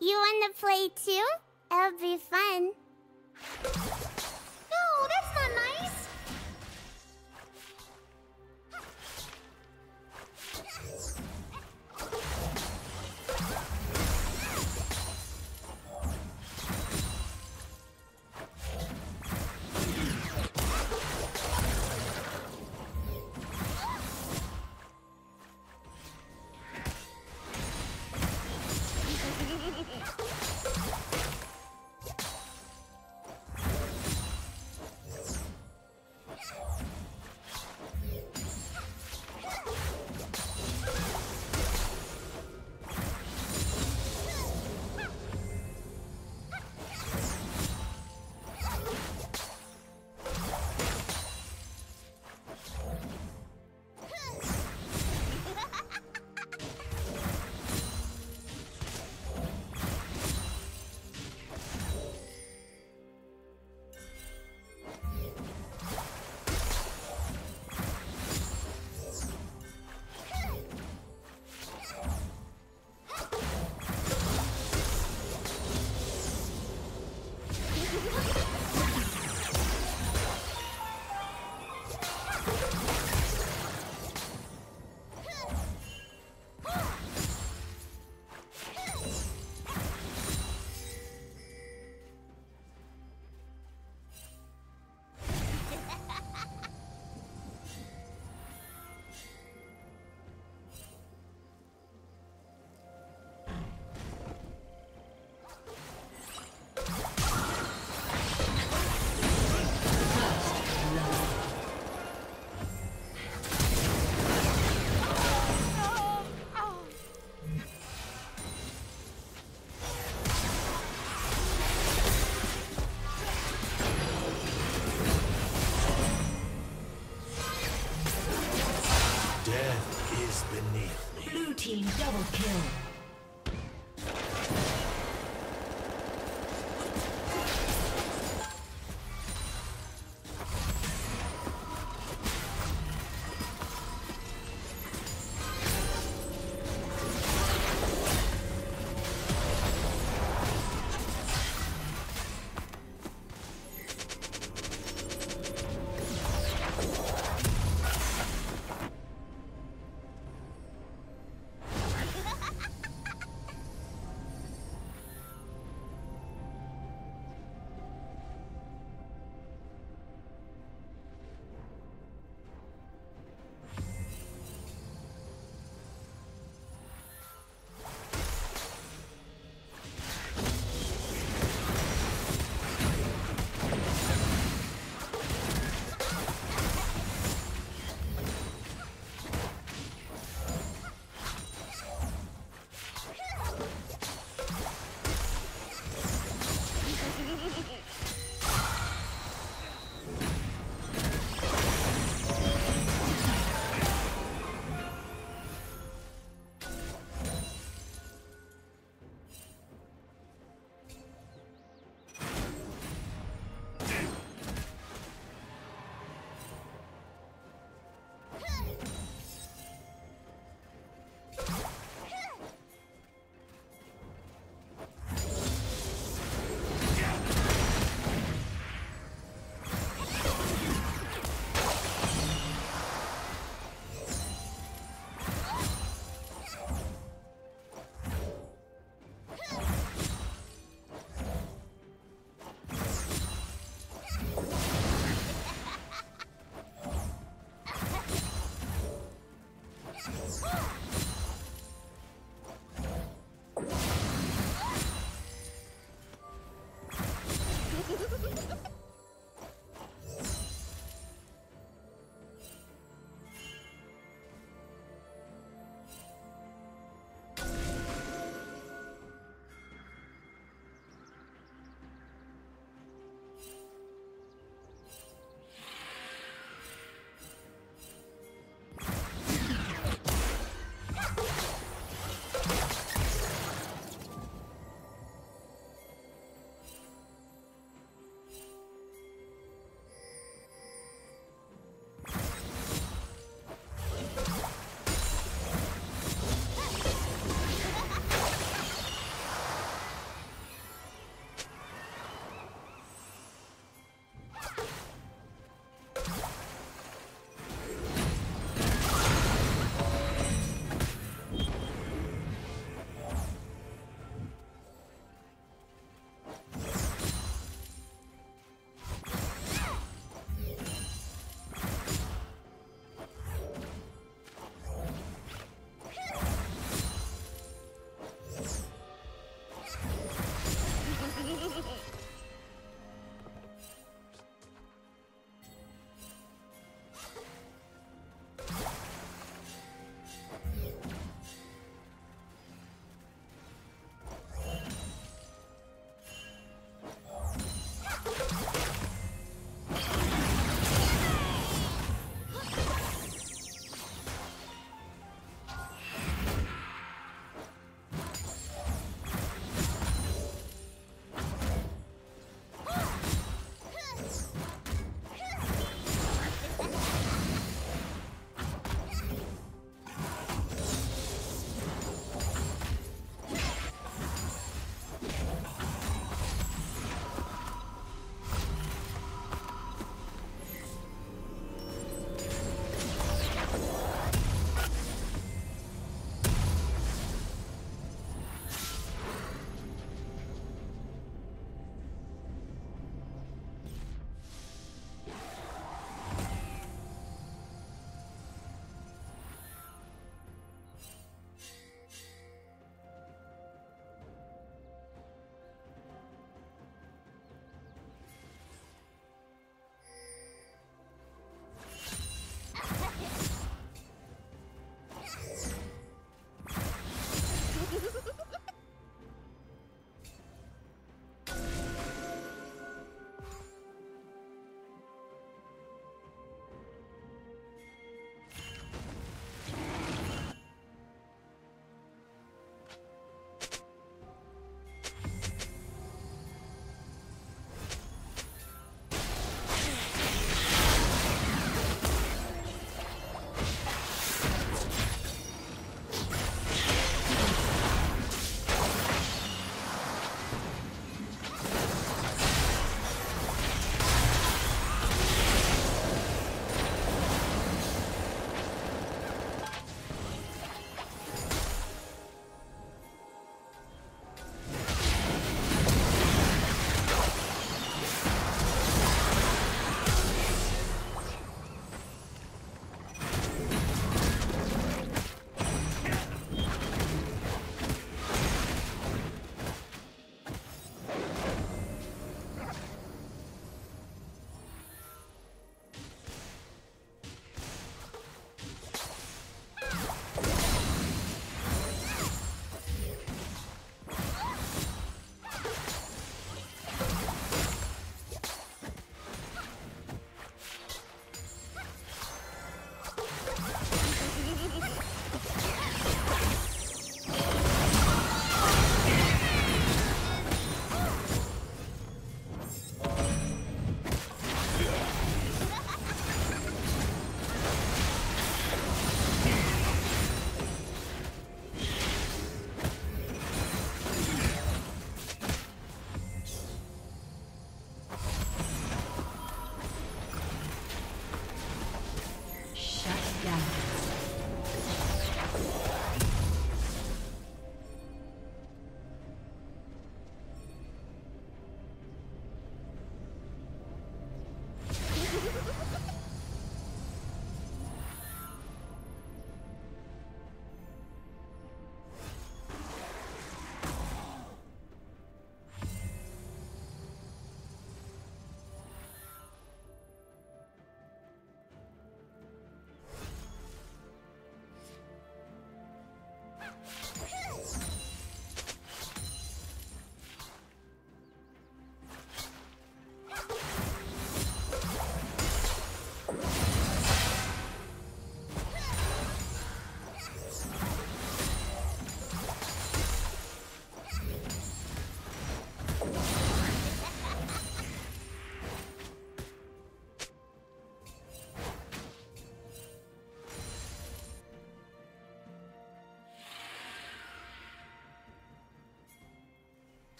You wanna play too? It'll be fun.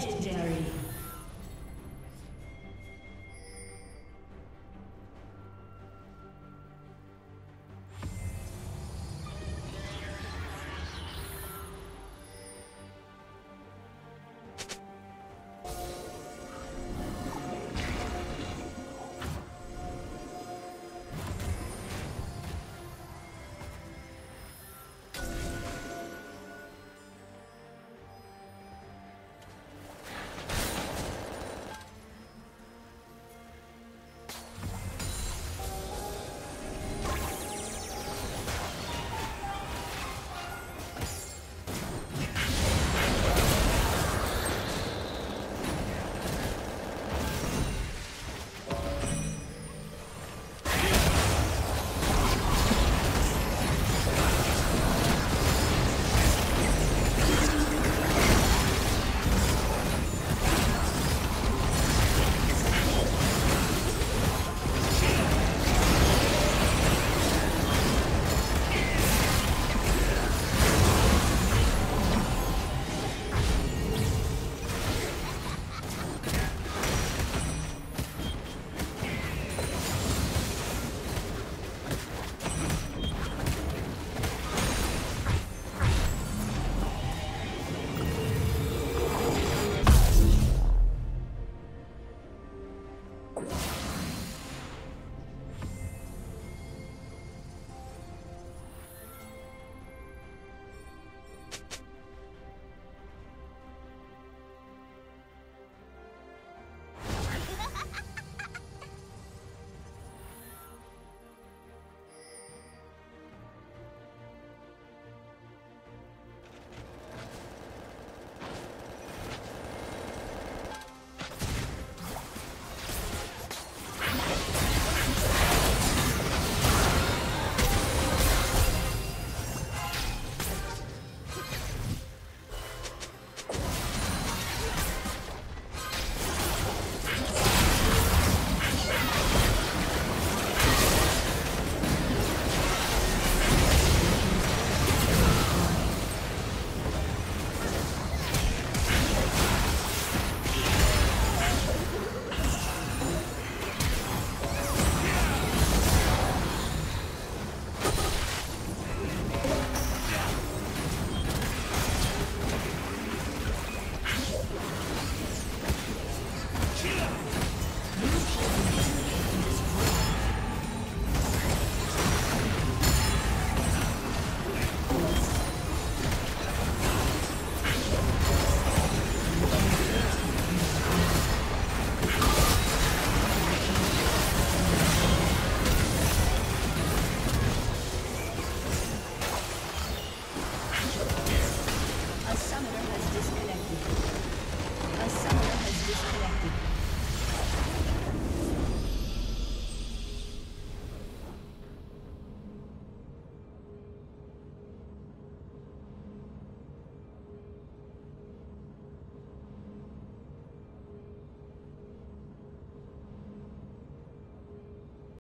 Legendary.